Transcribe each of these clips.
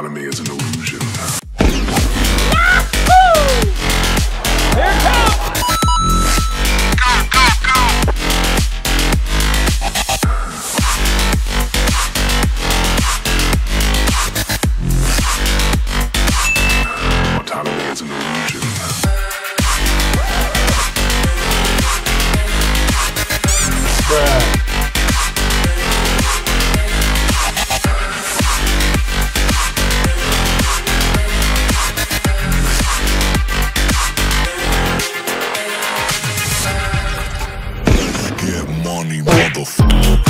economy is an illusion. Money, motherfucker. Get money.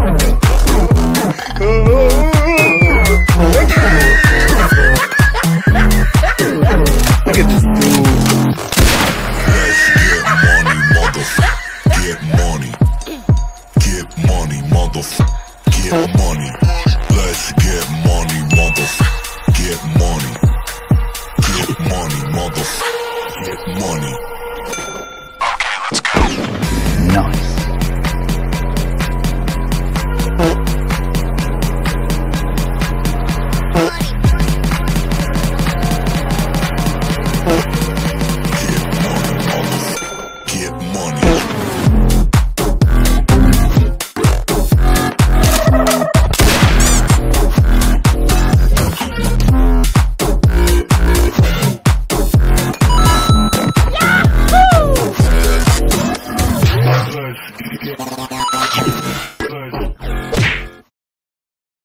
Let's get money, motherfucker. Get money. Get money, motherfucker. Get money. Let's get money, motherfucker. Get money. Get money, motherfucker. Get money.